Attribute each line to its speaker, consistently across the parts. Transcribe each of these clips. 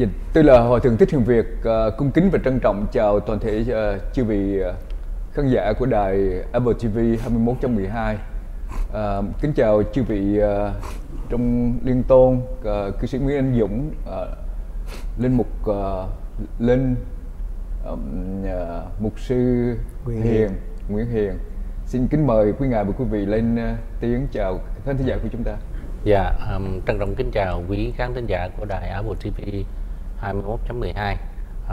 Speaker 1: Dạ, tôi là Hòa Thượng Thích Hiền Việt, uh, cung kính và trân trọng chào toàn thể uh, chư vị uh, khán giả của đài Apple TV 21.12 uh, Kính chào chư vị uh, trong liên tôn, uh, cư sĩ Nguyễn Anh Dũng, uh, linh mục uh, Linh, um, uh, mục sư
Speaker 2: Nguyễn
Speaker 1: Hiền,
Speaker 2: Hiền.
Speaker 1: Nguyễn Hiền. Xin kính mời quý ngài và quý vị lên uh, tiếng chào khán thính giả của chúng ta.
Speaker 3: Dạ, um, trân trọng kính chào quý khán thính giả của đài Apple TV 21.12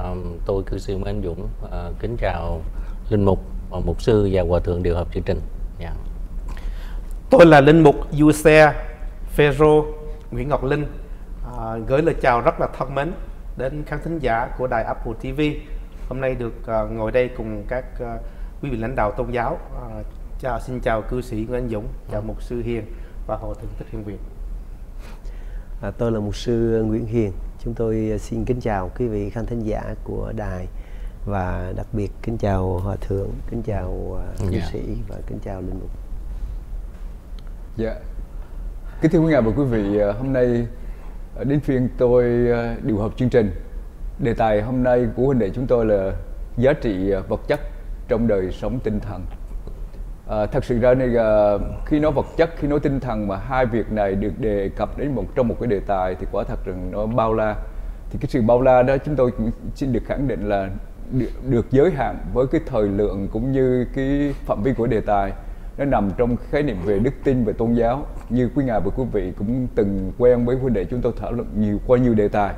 Speaker 3: um, Tôi cư sĩ Nguyễn Anh Dũng uh, kính chào Linh Mục, uh, Mục sư và Hòa Thượng Điều hợp chương trình dạ.
Speaker 2: Tôi là linh mục Du Xe Phêrô Nguyễn Ngọc Linh à, gửi lời chào rất là thân mến đến khán thính giả của đài Apple TV. Hôm nay được à, ngồi đây cùng các à, quý vị lãnh đạo tôn giáo. À, chào xin chào cư sĩ Nguyễn Anh Dũng, chào mục sư Hiền và hội thượng thích Hiền Việt.
Speaker 4: À, tôi là mục sư Nguyễn Hiền. Chúng tôi à, xin kính chào quý vị khán thính giả của đài và đặc biệt kính chào hòa thượng, kính chào à, cư
Speaker 3: Dạ.
Speaker 4: sĩ và kính chào linh mục.
Speaker 1: Dạ. Kính thưa quý ngài và quý vị, ờ, hôm nay đến phiên tôi điều hợp chương trình. Đề tài hôm nay của huynh đệ chúng tôi là giá trị vật chất trong đời sống tinh thần. À, thật sự ra này ờ, khi nói vật chất, khi nói tinh thần mà hai việc này được đề cập đến một trong một cái đề tài thì quả thật rằng nó bao la. Thì cái sự bao la đó chúng tôi xin được khẳng định là được, được giới hạn với cái thời lượng cũng như cái phạm vi của đề tài. Nó nằm trong khái niệm về đức tin về tôn giáo. Như quý ngài và quý vị cũng từng quen với huynh đệ chúng tôi thảo luận nhiều qua nhiều đề tài.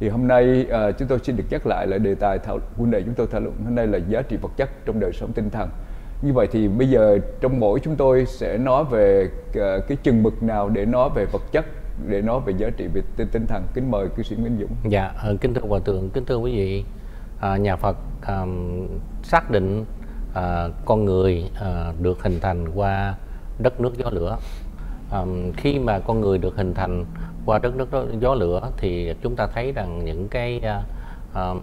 Speaker 1: Thì hôm nay uh, chúng tôi xin được nhắc lại là đề tài thảo huynh đệ chúng tôi thảo luận hôm nay là giá trị vật chất trong đời sống tinh thần như vậy thì bây giờ trong mỗi chúng tôi sẽ nói về ờ, cái chừng mực nào để nói về vật chất để nói về giá trị về tinh, tinh thần. Kính mời cư sĩ Nguyễn Dũng.
Speaker 3: Dạ, ờ, kính thưa Hòa Thượng, kính thưa quý vị. À, Nhà Phật um, xác định à, con người à, được hình thành qua đất nước gió lửa. Ờm, khi mà con người được hình thành qua đất nước gió lửa thì chúng ta thấy rằng những cái à, ờm,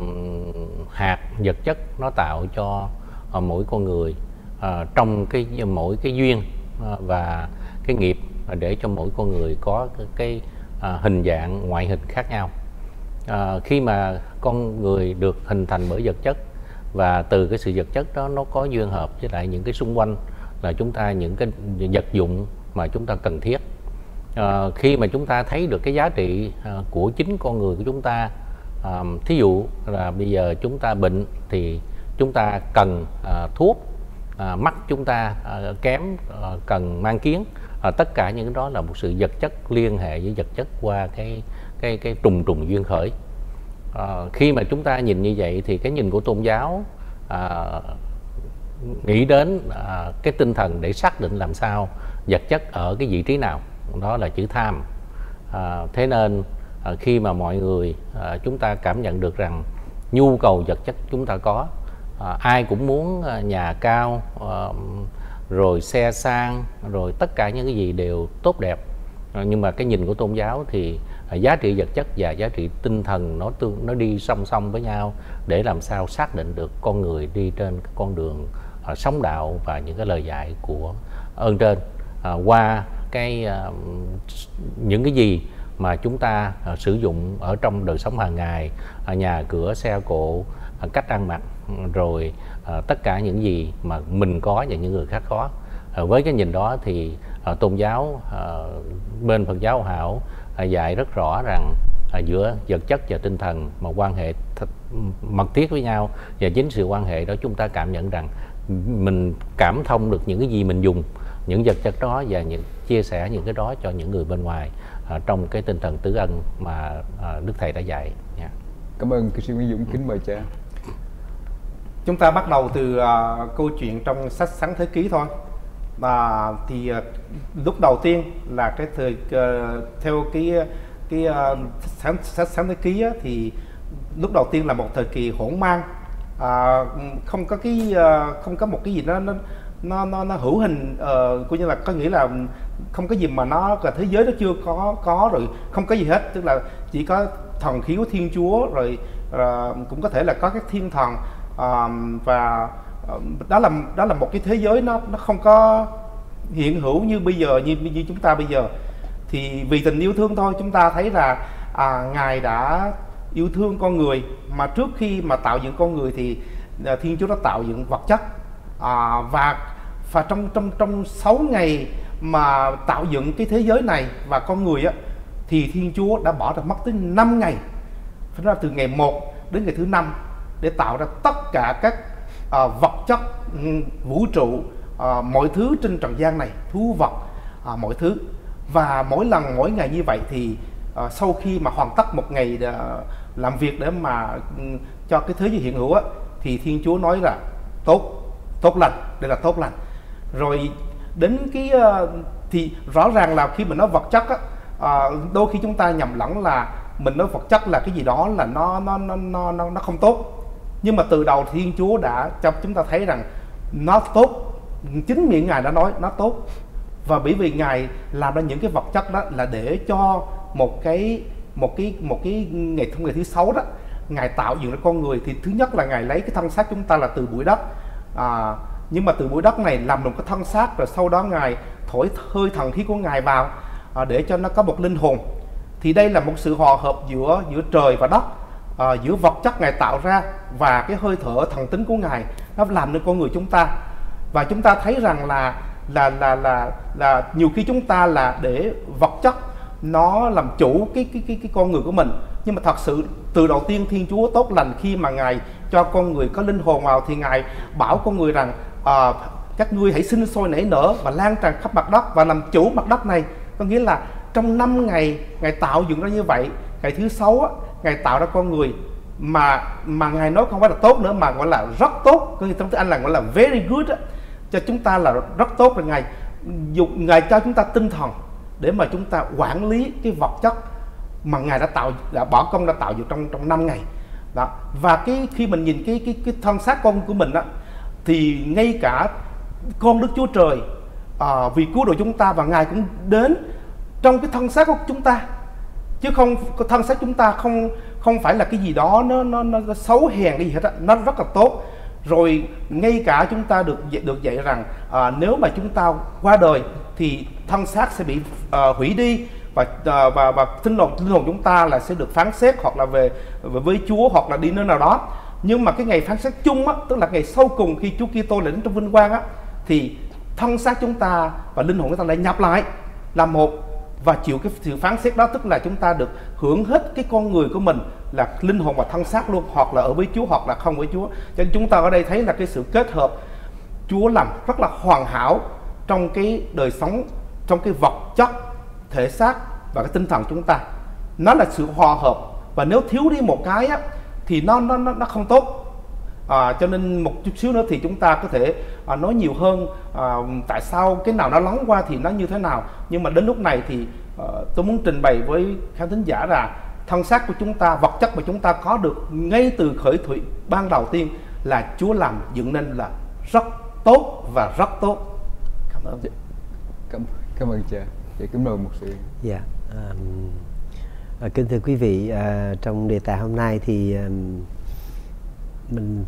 Speaker 3: hạt vật chất nó tạo cho à, mỗi con người. Ờ, trong cái mỗi cái duyên ờ, và cái nghiệp để cho mỗi con người có cái, cái ờ, hình dạng ngoại hình khác nhau. Khi mà con người được hình thành bởi vật chất và từ cái sự vật chất đó nó có duyên hợp với lại những cái xung quanh là chúng ta những cái vật dụng mà chúng ta cần thiết. À, khi mà chúng ta thấy được cái giá trị à, của chính con người của chúng ta à, thí dụ là bây giờ chúng ta bệnh thì chúng ta cần à, thuốc à, mắt chúng ta à, kém à, cần mang kiến. À, tất cả những đó là một sự vật chất liên hệ với vật chất qua cái cái cái trùng trùng duyên khởi. À, khi mà chúng ta nhìn như vậy thì cái nhìn của tôn giáo à, nghĩ đến à, cái tinh thần để xác định làm sao vật chất ở cái vị trí nào đó là chữ tham. À, thế nên à, khi mà mọi người à, chúng ta cảm nhận được rằng nhu cầu vật chất chúng ta có à, ai cũng muốn ờ, nhà cao à, rồi xe sang rồi tất cả những cái gì đều tốt đẹp. À, nhưng mà cái nhìn của tôn giáo thì à, giá trị vật chất và giá trị tinh thần nó tương nó đi song song với nhau để làm sao xác định được con người đi trên cái con đường à, sống đạo và những cái lời dạy của ơn trên. À, qua cái à, những cái gì mà chúng ta à, sử dụng ở trong đời sống hàng ngày à, nhà cửa xe cộ à, cách ăn mặc rồi à, tất cả những gì mà mình có và những người khác có à, với cái nhìn đó thì à, tôn giáo à, bên Phật giáo Hảo à, dạy rất rõ rằng à, giữa vật chất và tinh thần mà quan hệ thật, mật thiết với nhau và chính sự quan hệ đó chúng ta cảm nhận rằng mình cảm thông được những cái gì mình dùng những vật chất đó và những chia sẻ những cái đó cho những người bên ngoài à, trong cái tinh thần tứ ân mà à, Đức Thầy đã dạy. Yeah.
Speaker 1: cảm ơn cư sĩ Nguyễn Dũng kính mời cha
Speaker 2: Chúng ta bắt đầu từ uh, câu chuyện trong sách Sáng Thế Ký thôi. Và thì uh, lúc đầu tiên là cái thời uh, theo cái cái uh, sáng sách Sáng Thế Ký á, thì lúc đầu tiên là một thời kỳ hỗn mang. Uh, không có cái uh, không có một cái gì nó nó nó nó, nó hữu hình uh, coi như là có nghĩa là không có gì mà nó là thế giới nó chưa có có rồi không có gì hết. Tức là chỉ có thần khí của thiên chúa rồi uh, cũng có thể là có các thiên thần và đó là đó là một cái thế giới nó nó không có hiện hữu như bây giờ như như chúng ta bây giờ. Thì vì tình yêu thương thôi chúng ta thấy là à, ngài đã yêu thương con người. Mà trước khi mà tạo dựng con người thì à, Thiên Chúa đã tạo dựng vật chất. À, và và trong trong trong 6 ngày mà tạo dựng cái thế giới này và con người á thì Thiên Chúa đã bỏ ra mất tới 5 ngày. Phải là từ ngày 1 đến ngày thứ năm để tạo ra tất cả các à, vật chất ừ, vũ trụ à, mọi thứ trên trần gian này thú vật à, mọi thứ. Và mỗi lần mỗi ngày như vậy thì à, sau khi mà hoàn tất một ngày à, làm việc để mà ừ, cho cái thế giới hiện hữu á thì Thiên Chúa nói là tốt tốt lành đây là tốt lành. Rồi đến cái uh, thì rõ ràng là khi mình nói vật chất á uh, đôi khi chúng ta nhầm lẫn là mình nói vật chất là cái gì đó là nó nó nó nó, nó không tốt nhưng mà từ đầu Thiên Chúa đã cho chúng ta thấy rằng nó tốt. Chính miệng ngài đã nói nó tốt. Và bởi vì ngài làm ra những cái vật chất đó là để cho một cái một cái một cái ngày thông ngày thứ sáu đó ngài tạo dựng ra con người. Thì thứ nhất là ngài lấy cái thân xác chúng ta là từ bụi đất. À, nhưng mà từ bụi đất này làm được cái thân xác rồi sau đó ngài thổi hơi thần khí của ngài vào à, để cho nó có một linh hồn. Thì đây là một sự hòa hợp giữa giữa trời và đất à, giữa vật chất ngài tạo ra và cái hơi thở thần tính của ngài nó làm nên con người chúng ta. Và chúng ta thấy rằng là là là là là nhiều khi chúng ta là để vật chất nó làm chủ cái cái cái cái con người của mình. Nhưng mà thật sự từ đầu tiên Thiên Chúa tốt lành khi mà ngài cho con người có linh hồn vào thì ngài bảo con người rằng à, các ngươi hãy sinh sôi nảy nở và lan tràn khắp mặt đất và làm chủ mặt đất này. Có nghĩa là trong 5 ngày ngài tạo dựng ra như vậy ngày thứ sáu ngài tạo ra con người mà mà ngài nói không phải là tốt nữa mà gọi là rất tốt. Có nghĩa trong tiếng anh là gọi là very good đó. cho chúng ta là rất tốt rồi ngài dùng ngài cho chúng ta tinh thần để mà chúng ta quản lý cái vật chất mà ngài đã tạo đã bỏ công đã tạo dựng trong trong năm ngày. Đó. Và cái khi mình nhìn cái cái cái thân xác con của mình đó thì ngay cả con Đức Chúa Trời à, vì cứu độ chúng ta và ngài cũng đến trong cái thân xác của chúng ta chứ không thân xác chúng ta không không phải là cái gì đó nó nó, nó xấu hèn cái gì hết á. Nó rất là tốt. Rồi ngay cả chúng ta được được dạy rằng à, nếu mà chúng ta qua đời thì thân xác sẽ bị à, hủy đi và à, và và linh hồn linh hồn chúng ta là sẽ được phán xét hoặc là về, về với Chúa hoặc là đi nơi nào đó. Nhưng mà cái ngày phán xét chung á tức là ngày sau cùng khi Chúa Kitô lên trong vinh quang á thì thân xác chúng ta và linh hồn chúng ta lại nhập lại là một và chịu cái sự phán xét đó tức là chúng ta được hưởng hết cái con người của mình là linh hồn và thân xác luôn hoặc là ở với Chúa hoặc là không với Chúa. Cho nên chúng ta ở đây thấy là cái sự kết hợp Chúa làm rất là hoàn hảo trong cái đời sống trong cái vật chất thể xác và cái tinh thần chúng ta. Nó là sự hòa hợp. Và nếu thiếu đi một cái á, thì nó nó nó nó không tốt à, cho nên một chút xíu nữa thì chúng ta có thể à, nói nhiều hơn à, tại sao cái nào nó lắng qua thì nó như thế nào. Nhưng mà đến lúc này thì à, tôi muốn trình bày với khán thính giả là thân xác của chúng ta vật chất mà chúng ta có được ngay từ khởi thủy ban đầu tiên là Chúa làm dựng nên là rất tốt và rất tốt. Cảm ơn.
Speaker 1: Cảm cảm ơn cha dạ kính mời một sự
Speaker 4: dạ um, à, kính thưa quý vị à, trong đề tài hôm nay thì um, mình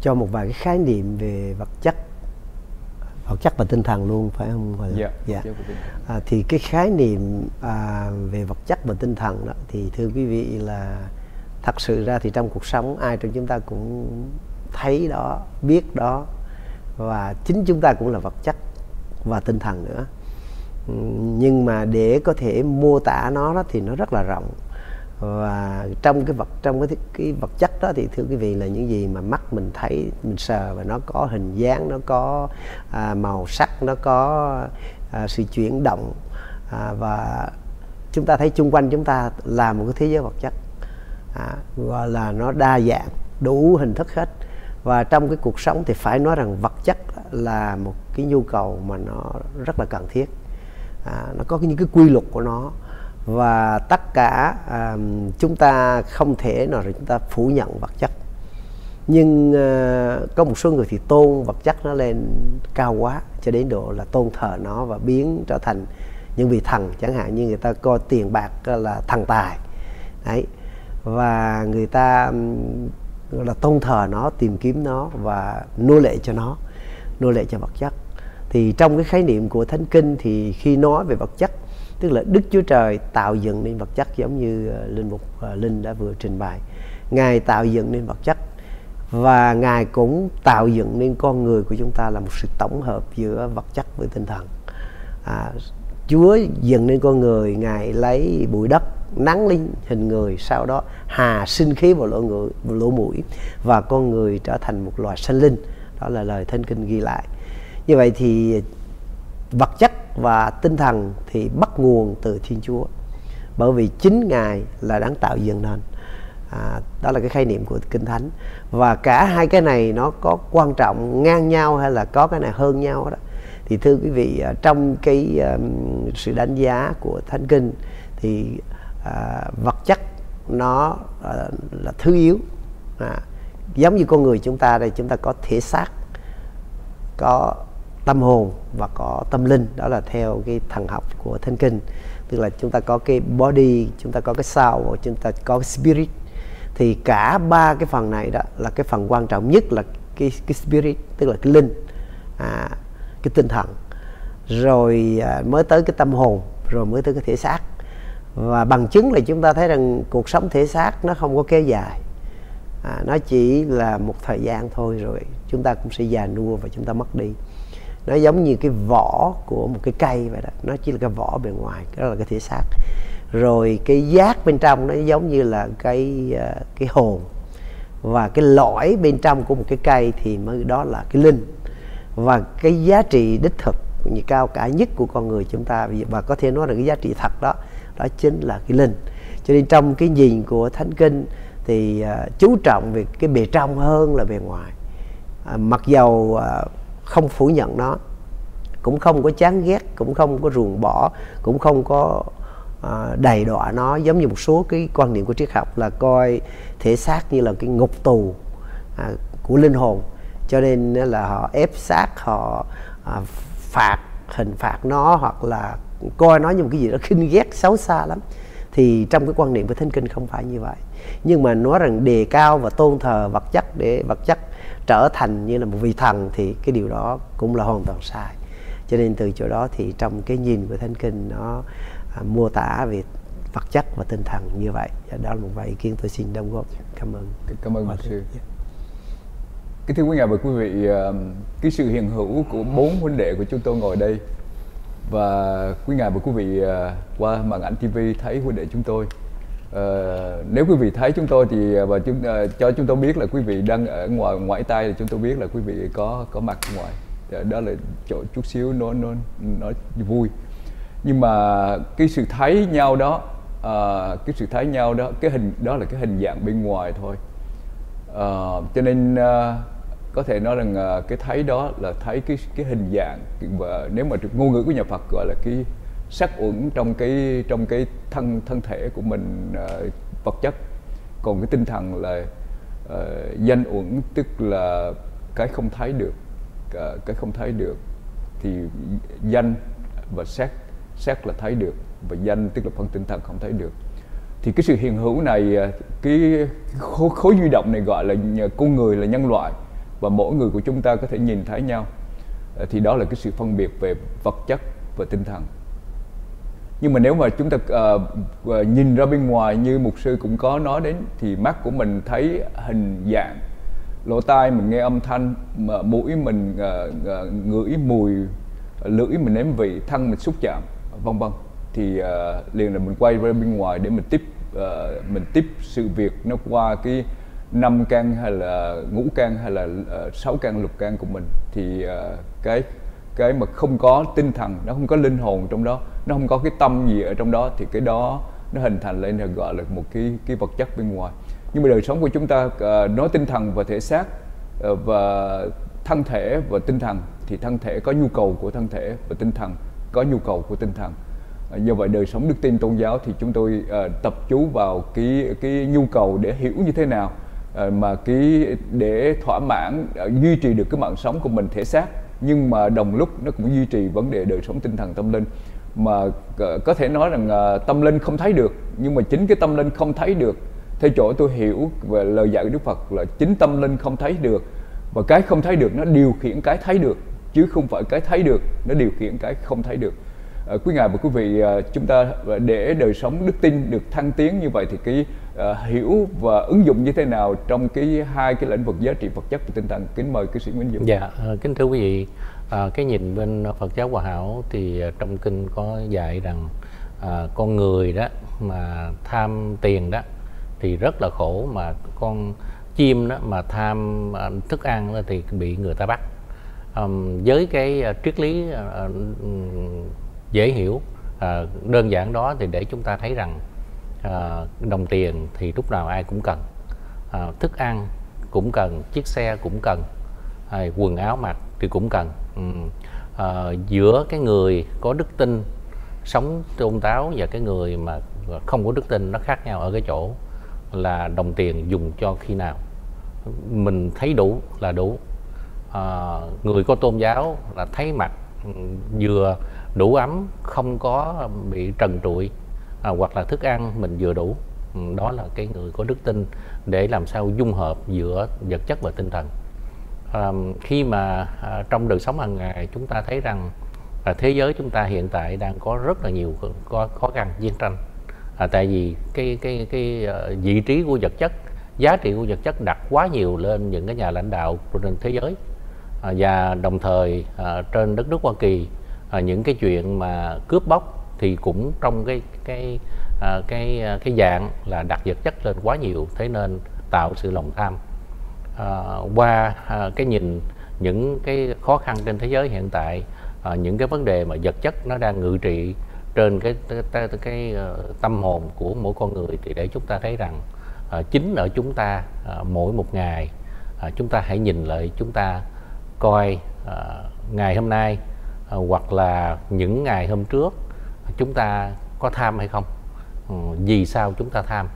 Speaker 4: cho một vài cái khái niệm về vật chất vật chất và tinh thần luôn phải không? Hòa
Speaker 1: dạ,
Speaker 4: dạ. À, thì cái khái niệm à, về vật chất và tinh thần đó thì thưa quý vị là thật sự ra thì trong cuộc sống ai trong chúng ta cũng thấy đó biết đó và chính chúng ta cũng là vật chất và tinh thần nữa. Nhưng mà để có thể mô tả nó đó thì nó rất là rộng và trong cái vật trong cái cái vật chất đó thì thưa quý vị là những gì mà mắt mình thấy mình sờ và nó có hình dáng nó có à, màu sắc nó có à, sự chuyển động. À, và chúng ta thấy chung quanh chúng ta là một cái thế giới vật chất. À, gọi là nó đa dạng đủ hình thức hết. Và trong cái cuộc sống thì phải nói rằng vật chất là một cái nhu cầu mà nó rất là cần thiết. À, nó có những cái quy luật của nó và tất cả à, chúng ta không thể nào rồi chúng ta phủ nhận vật chất. Nhưng à, có một số người thì tôn vật chất nó lên cao quá cho đến độ là tôn thờ nó và biến trở thành những vị thần chẳng hạn như người ta coi tiền bạc à, là thần tài. Đấy. Và người ta là tôn thờ nó tìm kiếm nó và nô lệ cho nó nô lệ cho vật chất. Thì trong cái khái niệm của thánh kinh thì khi nói về vật chất tức là đức chúa trời tạo dựng nên vật chất giống như ờ, linh mục ờ, linh đã vừa trình bày. Ngài tạo dựng nên vật chất và ngài cũng tạo dựng nên con người của chúng ta là một sự tổng hợp giữa vật chất với tinh thần. À, Chúa dựng nên con người ngài lấy bụi đất nắng lên hình người sau đó hà sinh khí vào lỗ người vào lỗ mũi và con người trở thành một loài sanh linh. Đó là lời thánh kinh ghi lại. Như vậy thì vật chất và tinh thần thì bắt nguồn từ Thiên Chúa. Bởi vì chính ngài là đáng tạo dựng nên. À, đó là cái khái niệm của kinh thánh. Và cả hai cái này nó có quan trọng ngang nhau hay là có cái này hơn nhau đó. Thì thưa quý vị à, trong cái um, sự đánh giá của thánh kinh thì à, vật chất nó à, là thứ yếu. À, giống như con người chúng ta đây chúng ta có thể xác có tâm hồn và có tâm linh. Đó là theo cái thần học của thánh kinh. Tức là chúng ta có cái body chúng ta có cái soul và chúng ta có cái spirit. Thì cả ba cái phần này đó là cái phần quan trọng nhất là cái cái spirit tức là cái linh à, cái tinh thần. Rồi à, mới tới cái tâm hồn rồi mới tới cái thể xác. Và bằng chứng là chúng ta thấy rằng cuộc sống thể xác nó không có kéo dài. À, nó chỉ là một thời gian thôi rồi chúng ta cũng sẽ già nua và chúng ta mất đi nó giống như cái vỏ của một cái cây vậy đó. Nó chỉ là cái vỏ bề ngoài đó là cái thể xác. Rồi cái giác bên trong nó giống như là cái ờ, cái hồn. Và cái lõi bên trong của một cái cây thì mới đó là cái linh. Và cái giá trị đích thực như cao cả nhất của con người chúng ta và có thể nói là cái giá trị thật đó đó chính là cái linh. Cho nên trong cái nhìn của thánh kinh thì uh, chú trọng về cái bề trong hơn là bề ngoài. Uh, mặc dầu uh, không phủ nhận nó. Cũng không có chán ghét cũng không có ruồng bỏ cũng không có uh, đầy đọa nó. Giống như một số cái quan niệm của triết học là coi thể xác như là cái ngục tù à, của linh hồn. Cho nên là họ ép sát họ à, phạt hình phạt nó hoặc là coi nó như một cái gì đó khinh ghét xấu xa lắm. Thì trong cái quan niệm của thánh kinh không phải như vậy. Nhưng mà nói rằng đề cao và tôn thờ vật chất để vật chất trở thành như là một vị thần thì cái điều đó cũng là hoàn toàn sai. Cho nên từ chỗ đó thì trong cái nhìn của thánh kinh nó à, mô tả về vật chất và tinh thần như vậy. Đó là một vài ý kiến tôi xin đóng góp. Cảm ơn.
Speaker 1: Cảm ơn sư. Kính thưa quý nhà và quý vị, cái sự hiện hữu của bốn huynh đệ của chúng tôi ngồi đây. Và quý ngài và quý vị ờ, qua màn ảnh TV thấy huynh đệ chúng tôi. Ờ, nếu quý vị thấy chúng tôi thì ờ, và chúng uh, cho chúng tôi biết là quý vị đang ở ngoài ngoại tay thì chúng tôi biết là quý vị có có mặt ngoài. Đó là chỗ chút xíu nó nó nó vui. Nhưng mà cái sự thấy nhau đó, uh, cái sự thấy nhau đó, cái hình đó là cái hình dạng bên ngoài thôi. Uh, cho nên uh, có thể nói rằng uh, cái thấy đó là thấy cái cái hình dạng và nếu mà ngôn ngữ của nhà Phật gọi là cái sắc uẩn trong cái trong cái thân thân thể của mình uh, vật chất. Còn cái tinh thần là uh, danh uẩn tức là cái không thấy được uh, cái không thấy được thì danh và sắc sắc là thấy được và danh tức là phần tinh thần không thấy được. Thì cái sự hiện hữu này cái khối, khối duy động này gọi là con người là nhân loại và mỗi người của chúng ta có thể nhìn thấy nhau. Thì đó là cái sự phân biệt về vật chất và tinh thần nhưng mà nếu mà chúng ta uh, nhìn ra bên ngoài như mục sư cũng có nói đến thì mắt của mình thấy hình dạng. Lỗ tai mình nghe âm thanh mà mũi mình uh, uh, ngửi mùi lưỡi mình nếm vị thân mình xúc chạm vân vân. Thì uh, liền là mình quay ra bên ngoài để mình tiếp uh, mình tiếp sự việc nó qua cái năm căn hay là ngũ căn hay là sáu uh, căn lục căn của mình. Thì uh, cái cái mà không có tinh thần nó không có linh hồn trong đó nó không có cái tâm gì ở trong đó thì cái đó nó hình thành lên là gọi là một cái cái vật chất bên ngoài. Nhưng mà đời sống của chúng ta uh, nói tinh thần và thể xác uh, và thân thể và tinh thần thì thân thể có nhu cầu của thân thể và tinh thần có nhu cầu của tinh thần. Uh, do vậy đời sống đức tin tôn giáo thì chúng tôi uh, tập chú vào cái cái nhu cầu để hiểu như thế nào mà cái để thỏa mãn duy trì được cái mạng sống của mình thể xác nhưng mà đồng lúc nó cũng duy trì vấn đề đời sống tinh thần tâm linh mà ờ, có thể nói rằng ờ, tâm linh không thấy được. Nhưng mà chính cái tâm linh không thấy được theo chỗ tôi hiểu về lời dạy của Đức Phật là chính tâm linh không thấy được. Và cái không thấy được nó điều khiển cái thấy được chứ không phải cái thấy được nó điều khiển cái không thấy được. Uh, quý ngài và quý vị uh, chúng ta để đời sống đức tin được thăng tiến như vậy thì cái uh, hiểu và ứng dụng như thế nào trong cái hai cái lĩnh vực giá trị vật chất và tinh thần? Kính mời cư sĩ Nguyễn Dũng.
Speaker 3: Dạ, uh, kính thưa quý vị, à, cái nhìn bên Phật giáo Hòa Hảo thì à, trong kinh có dạy rằng à, con người đó mà tham tiền đó thì rất là khổ mà con chim đó mà tham à, thức ăn đó thì bị người ta bắt. Um, với cái à, triết lý uh, dễ hiểu uh, đơn giản đó thì để chúng ta thấy rằng uh, đồng tiền thì lúc nào ai cũng cần. Uh, thức ăn cũng cần chiếc xe cũng cần uh, quần áo mặc thì cũng cần uh, giữa cái người có đức tin sống tôn táo và cái người mà không có đức tin nó khác nhau ở cái chỗ là đồng tiền dùng cho khi nào. Mình thấy đủ là đủ. À, người có tôn giáo là thấy mặt ừ, vừa đủ ấm không có bị trần trụi à, hoặc là thức ăn mình vừa đủ. Ừ, đó là cái người có đức tin để làm sao dung hợp giữa vật chất và tinh thần um, khi mà uh, trong đời sống hàng ngày chúng ta thấy rằng uh, thế giới chúng ta hiện tại đang có rất là nhiều khó, khó khăn chiến tranh. Uh, tại vì cái cái cái uh, vị trí của vật chất giá trị của vật chất đặt quá nhiều lên những cái nhà lãnh đạo trên thế giới. Uh, và đồng thời uh, trên đất nước Hoa Kỳ uh, những cái chuyện mà cướp bóc thì cũng trong cái cái cái cái dạng là đặt vật chất lên quá nhiều thế nên tạo sự lòng tham. À, qua à, cái nhìn những cái khó khăn trên thế giới hiện tại à, những cái vấn đề mà vật chất nó đang ngự trị trên cái cái, cái, cái uh, tâm hồn của mỗi con người thì để chúng ta thấy rằng uh, chính ở chúng ta uh, mỗi một ngày uh, chúng ta hãy nhìn lại chúng ta coi uh, ngày hôm nay uh, hoặc là những ngày hôm trước chúng ta có tham hay không? Ừ, vì sao chúng ta tham?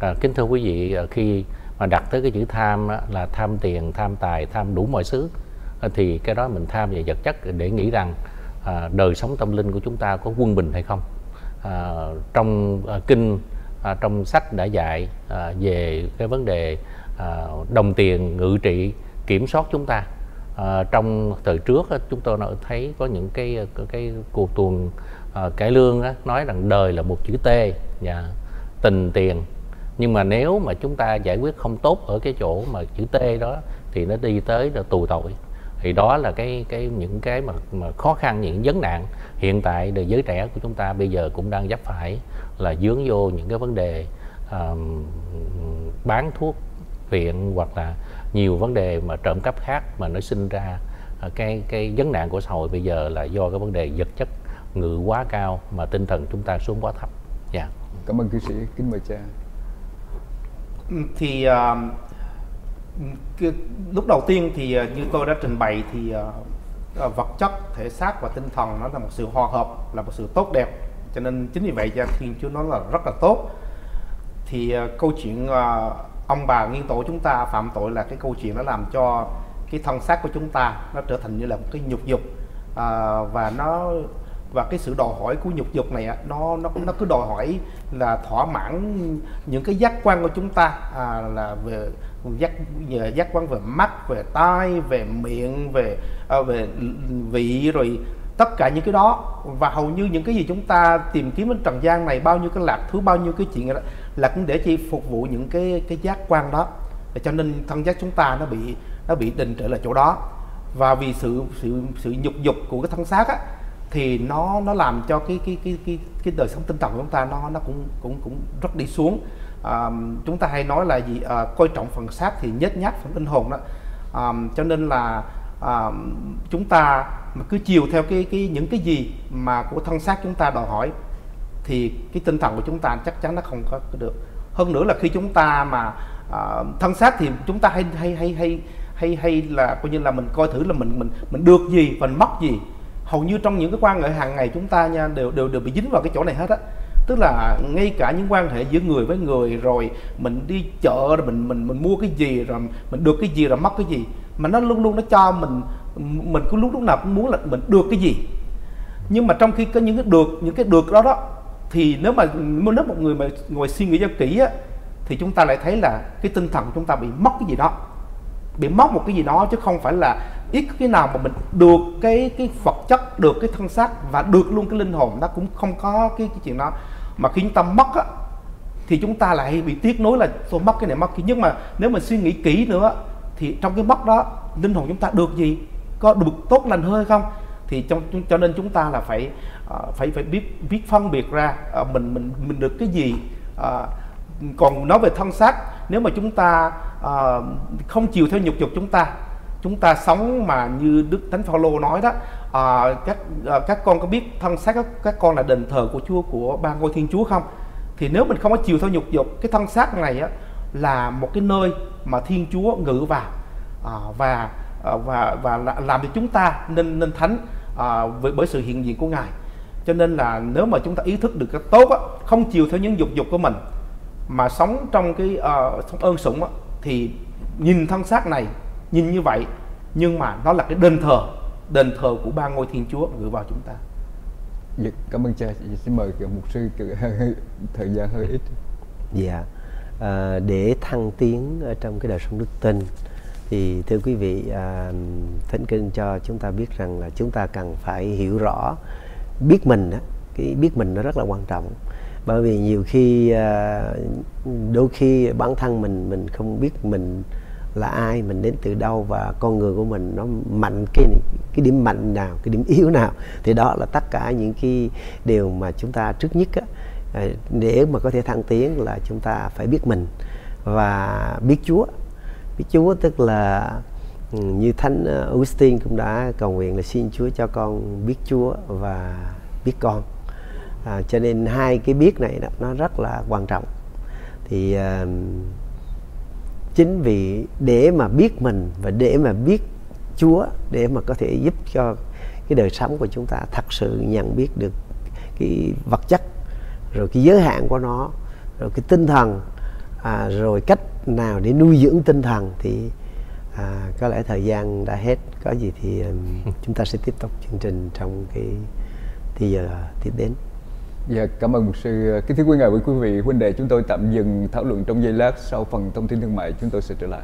Speaker 3: À, kính thưa quý vị khi mà đặt tới cái chữ tham là tham tiền tham tài tham đủ mọi thứ. Ờ, thì cái đó mình tham về vật chất để nghĩ rằng à, đời sống tâm linh của chúng ta có quân bình hay không. À, trong à, kinh à, trong sách đã dạy à, về cái vấn đề à, đồng tiền ngự trị kiểm soát chúng ta. À, trong thời trước chúng tôi thấy có những cái cái, cái cuộc tuần à, cải lương á, nói rằng đời là một chữ T và tình tiền nhưng mà nếu mà chúng ta giải quyết không tốt ở cái chỗ mà chữ T đó thì nó đi tới là tù tội thì đó là cái cái những cái mà, mà khó khăn những vấn nạn hiện tại đời giới trẻ của chúng ta bây giờ cũng đang dấp phải là dướng vô những cái vấn đề um, bán thuốc viện hoặc là nhiều vấn đề mà trộm cắp khác mà nó sinh ra ờ, cái cái vấn nạn của xã hội bây giờ là do cái vấn đề vật chất ngự quá cao mà tinh thần chúng ta xuống quá thấp.
Speaker 1: Dạ. Yeah. Cảm ơn cư sĩ, kính mời cha.
Speaker 2: Thì uh, lúc đầu tiên thì ờ, như tôi đã trình bày thì ờ, vật chất thể xác và tinh thần nó là một sự hòa hợp là một sự tốt đẹp. Cho nên chính vì vậy cho thiên chúa nói là rất là tốt. Thì câu chuyện ông bà nghiên tổ chúng ta phạm tội là cái câu chuyện nó làm cho cái thân xác của chúng ta nó trở thành như là một cái nhục dục và nó và cái sự đòi hỏi của nhục dục này nó nó nó cứ đòi hỏi là thỏa mãn những cái giác quan của chúng ta à, là về giác về giác quan về mắt về tai về miệng về à, về vị rồi tất cả những cái đó. Và hầu như những cái gì chúng ta tìm kiếm trên trần gian này bao nhiêu cái lạc thứ bao nhiêu cái chuyện đó là cũng để chỉ phục vụ những cái cái giác quan đó. Cho nên thân giác chúng ta nó bị nó bị đình trệ là chỗ đó. Và vì sự sự sự nhục dục của cái thân xác á thì nó nó làm cho cái cái cái cái cái đời sống tinh thần của chúng ta nó nó cũng cũng cũng rất đi xuống. À, chúng ta hay nói là gì? À, coi trọng phần xác thì nhất nhát phần linh hồn đó. À, cho nên là à, chúng ta mà cứ chiều theo cái cái những cái gì mà của thân xác chúng ta đòi hỏi thì cái tinh thần của chúng ta chắc chắn nó không có được. Hơn nữa là khi chúng ta mà à, thân xác thì chúng ta hay hay hay hay hay hay là coi như là mình coi thử là mình mình mình được gì mình mất gì hầu như trong những cái quan hệ hàng ngày chúng ta nha, đều đều đều bị dính vào cái chỗ này hết á. Tức là ngay cả những quan hệ giữa người với người, rồi mình đi chợ, rồi mình mình mình mua cái gì, rồi mình được cái gì, rồi mất cái gì, mà nó luôn luôn nó cho mình mình cứ lúc lúc nào cũng muốn là mình được cái gì. Nhưng mà trong khi có những cái được, những cái được đó đó, thì nếu mà nếu một người mà ngồi suy nghĩ cho kỹ á, thì chúng ta lại thấy là cái tinh thần của chúng ta bị mất cái gì đó. Bị mất một cái gì đó chứ không phải là ít cái nào mà mình được cái cái vật chất được cái thân xác và được luôn cái linh hồn nó cũng không có cái, cái chuyện đó mà khi chúng ta mất á thì chúng ta lại bị tiếc nối là tôi mất cái này mất cái nhưng mà nếu mình suy nghĩ kỹ nữa thì trong cái mất đó linh hồn chúng ta được gì? Có được tốt lành hơn không? Thì trong cho nên chúng ta là phải uh, phải phải biết biết phân biệt ra uh, mình mình mình được cái gì uh, còn nói về thân xác nếu mà chúng ta uh, không chịu theo nhục dục chúng ta chúng ta sống mà như đức thánh phaolô nói đó à, các à, các con có biết thân xác các, các con là đền thờ của chúa của ba ngôi thiên chúa không? Thì nếu mình không có chịu theo nhục dục cái thân xác này á là một cái nơi mà thiên chúa ngự vào à, và à, và và làm cho chúng ta nên nên thánh à, với bởi sự hiện diện của ngài. Cho nên là nếu mà chúng ta ý thức được cái tốt á, không chiều theo những dục dục của mình mà sống trong cái uh, sống ơn sủng á, thì nhìn thân xác này nhìn như vậy nhưng mà nó là cái đền thờ đền thờ của ba ngôi thiên chúa gửi vào chúng ta.
Speaker 1: Dạ, cảm ơn cha. Xin mời mục sư thời gian hơi ít.
Speaker 4: Dạ à, để thăng tiến ở trong cái đời sống đức tin thì thưa quý vị à, thánh kinh cho chúng ta biết rằng là chúng ta cần phải hiểu rõ biết mình á cái biết mình nó rất là quan trọng. Bởi vì nhiều khi à, đôi khi bản thân mình mình không biết mình là ai mình đến từ đâu và con người của mình nó mạnh cái cái điểm mạnh nào cái điểm yếu nào. Thì đó là tất cả những cái điều mà chúng ta trước nhất á, ờ, để mà có thể thăng tiến là chúng ta phải biết mình và biết Chúa. Biết Chúa tức là ừ, như Thánh ờ, Augustine cũng đã cầu nguyện là xin Chúa cho con biết Chúa và biết con. À, cho nên hai cái biết này đó, nó rất là quan trọng. Thì uh, chính vì để mà biết mình và để mà biết Chúa để mà có thể giúp cho cái đời sống của chúng ta thật sự nhận biết được cái vật chất rồi cái giới hạn của nó rồi cái tinh thần à, rồi cách nào để nuôi dưỡng tinh thần thì à, có lẽ thời gian đã hết. Có gì thì um, chúng ta sẽ tiếp tục chương trình trong cái thì giờ tiếp đến
Speaker 1: Dạ, cảm ơn một sư. Kính thưa quý ngài với quý vị, huynh đệ chúng tôi tạm dừng thảo luận trong giây lát sau phần thông tin thương mại chúng tôi sẽ trở lại.